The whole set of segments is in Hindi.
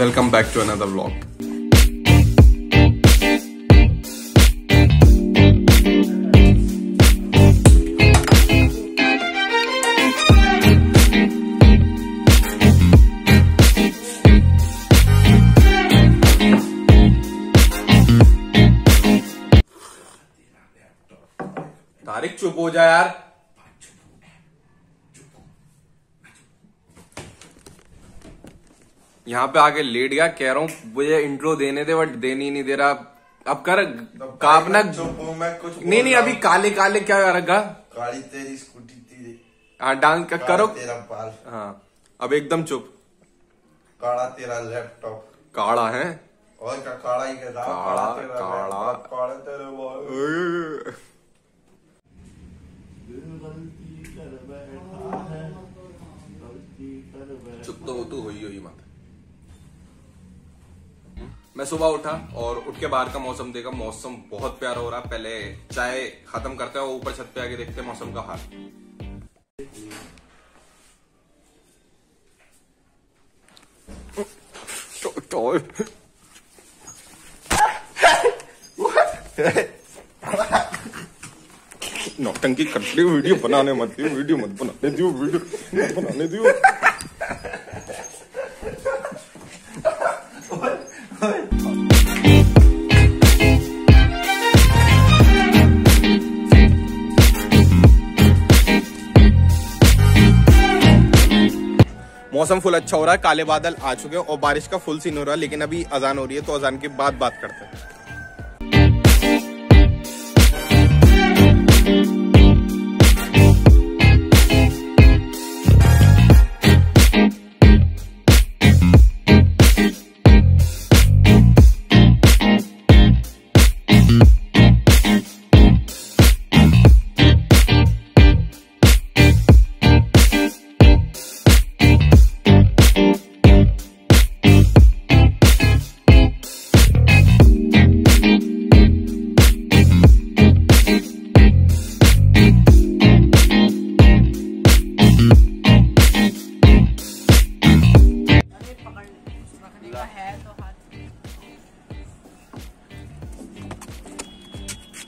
Welcome back to another vlog Tariq चुप हो जा यार। यहाँ पे आके लेट गया कह रहा हूँ मुझे इंट्रो देने दे बट देने ही नहीं दे रहा। अब कर का मैं कुछ नहीं नहीं अभी काले काले क्या रखा काली तेरी स्कूटी तेरी। हाँ डांस का करो। तेरा बाल। हाँ अब एकदम चुप। काला तेरा लैपटॉप काड़ा है? और क्या काला ही काला, काला। काला। तेरे बाल चुप तो तू हुई हुई मत मैं सुबह उठा और उठ के बाहर का मौसम देखा। मौसम बहुत प्यारा हो रहा। पहले चाय खत्म करते हैं ऊपर छत पे आके देखते हैं मौसम का हाल। नौटंकी करते वीडियो बनाने मत दियो, वीडियो मत बनाने दियो, वीडियो बनाने दियो। मौसम फुल अच्छा हो रहा है, काले बादल आ चुके हैं और बारिश का फुल सीन हो रहा है, लेकिन अभी अजान हो रही है तो अजान के बाद बात करते हैं।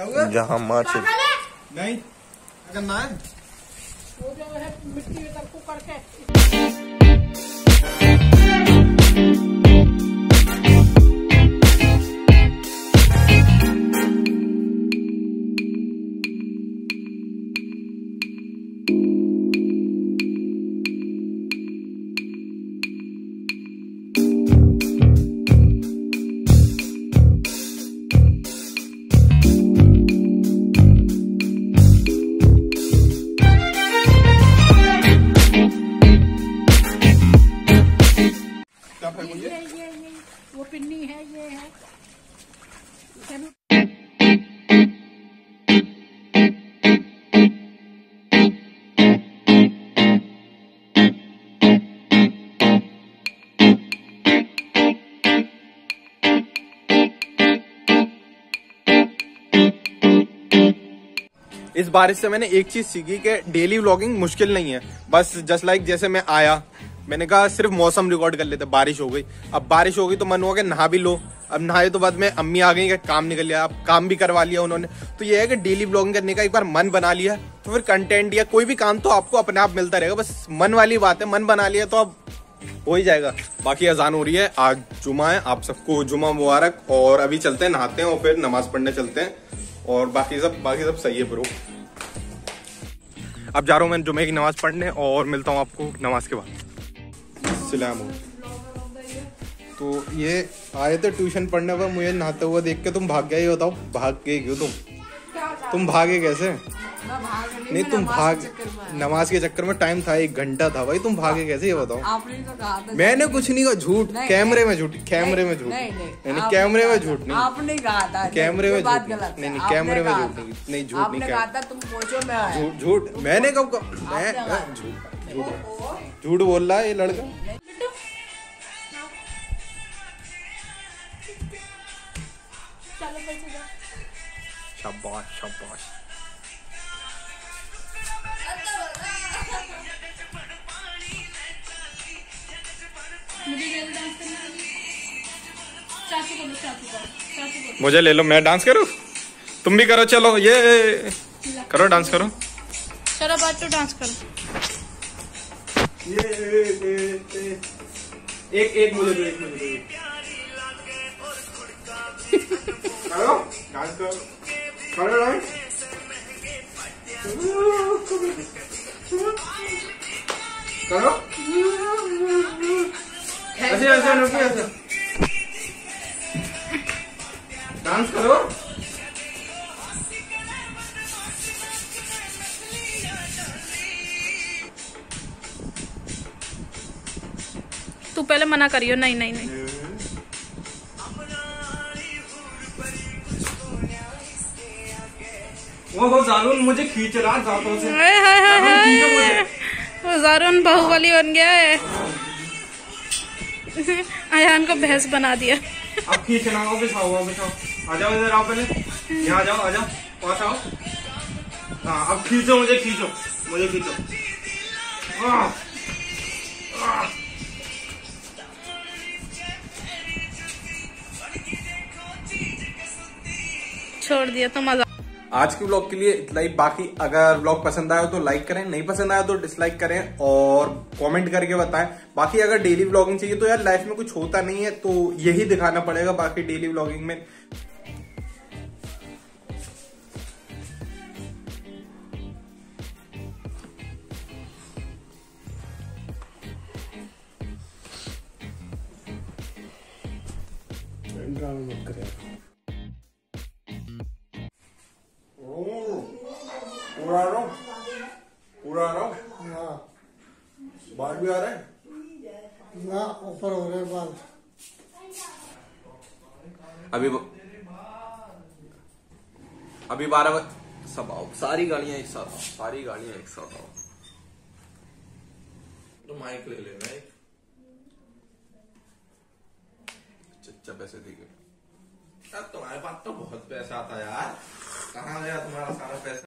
क्या हुआ जहाँ माँ से नहीं अगर मान वो जो है मिट्टी करके इस बारिश से मैंने एक चीज़ सीखी कि डेली व्लॉगिंग मुश्किल नहीं है। बस जस्ट लाइक जैसे मैं आया, मैंने कहा सिर्फ़ मौसम रिकॉर्ड कर लेते, बारिश हो गई। अब बारिश हो गई तो मन हुआ कि नहा भी लो। अब नहाए तो बाद में अम्मी आ गई कि काम निकल लिया, अब काम भी करवा लिया उन्होंने। तो ये है कि डेली ब्लॉगिंग करने का एक बार मन बना लिया तो फिर कंटेंट या कोई भी काम तो आपको अपने आप मिलता रहेगा। बस मन वाली बात है, मन बना लिया तो अब हो ही जाएगा। बाकी अजान हो रही है, आज जुमा है, आप सबको जुमा मुबारक। और अभी चलते हैं, नहाते हैं और फिर नमाज़ पढ़ने चलते हैं। और बाकी सब बाकी सब सही है ब्रो अब जा रहा हूँ मैं जुमे की नमाज़ पढ़ने और मिलता हूँ आपको नमाज़ के बाद। सलाम। हो तो ये आए थे ट्यूशन पढ़ने पर मुझे नहाते हुआ देख के तुम भाग गए होता बताओ। भाग गए क्यों तुम? तुम भागे कैसे? नहीं तुम भाग नमाज़ के चक्कर में टाइम था एक घंटा था भाई तुम भागे कैसे ये बताओ? आपने तो कहा था मैंने कुछ नहीं कहा झूठ कैमरे में झूठ कैमरे में झूठ। नहीं कैमरे में झूठ नहीं। आपने कहा था कैमरे में झूठ नहीं। नहीं कैमरे में झूठ नहीं नहीं झूठ नहीं कहा। था तुम पूछो मैं झूठ झूठ मैंने कब मैं झूठ झूठ। झूठ बोल रहा है ये लड़का? शाबाश शाबाश। मुझे ले लो मैं डांस करूँ? तुम भी करो चलो ये करो डांस करो। चलो बात तो डांस करो। ये एक एक मुझे दो एक मुझे करो डांस करो। करो डांस करो। तू पहले मना करियो नहीं नहीं नहीं। वो मुझे खींच रहा दांतों से। हाय हाय हाय वो जारून बाहुबली बन गया है। अयान को भैंस बना दिया। अब खींचना आओ बिछाओ आओ बिछाओ आ जाओ इधर आओ पहले। यहाँ आ जाओ आ जाओ। पास आओ। हाँ अब खींचो मुझे खींचो मुझे खींचो। छोड़ दिया तो मज़ा आज के ब्लॉग के लिए इतना ही। बाकी अगर ब्लॉग पसंद आया तो लाइक करें नहीं पसंद आया तो डिसलाइक करें और कमेंट करके बताएँ। बाकी अगर डेली ब्लॉगिंग चाहिए तो यार लाइफ में कुछ होता नहीं है तो यही दिखाना पड़ेगा बाकी डेली ब्लॉगिंग में। पूरा रहा। हूँ पूरा रहा। हूँ। बाल भी आ रहा है? ना ऊपर हो रहे बाल। अभी अभी बारह बजे सब आओ। सारी गाड़ियाँ एक साथ आओ। सारी गाड़ियाँ एक साथ आओ। तो माइक ले लेना एक। चच्चा पैसे देंगे यार तुम्हारे पास तो बहुत पैसा आता यार। कहाँ गया तुम्हारा सारा पैसा?